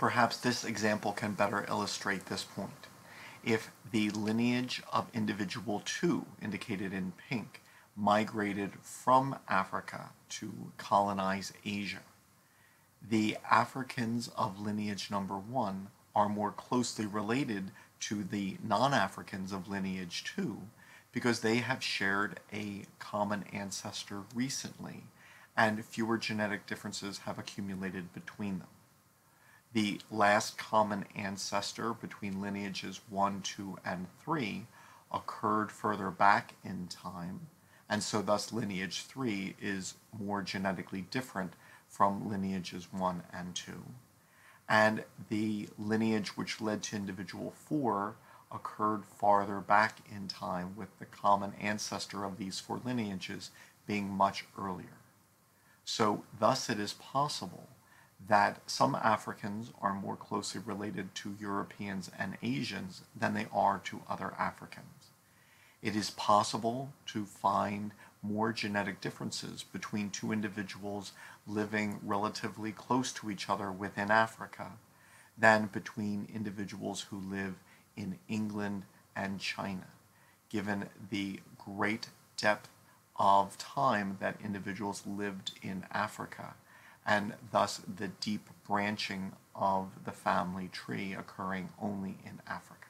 Perhaps this example can better illustrate this point. If the lineage of individual 2, indicated in pink, migrated from Africa to colonize Asia, the Africans of lineage number 1 are more closely related to the non-Africans of lineage 2 because they have shared a common ancestor recently and fewer genetic differences have accumulated between them. The last common ancestor between lineages 1, 2, and 3 occurred further back in time, and so thus lineage 3 is more genetically different from lineages 1 and 2. And the lineage which led to individual 4 occurred farther back in time with the common ancestor of these four lineages being much earlier. So thus it is possible that some Africans are more closely related to Europeans and Asians than they are to other Africans. It is possible to find more genetic differences between two individuals living relatively close to each other within Africa than between individuals who live in England and China, given the great depth of time that individuals lived in Africa and thus the deep branching of the family tree occurring only in Africa.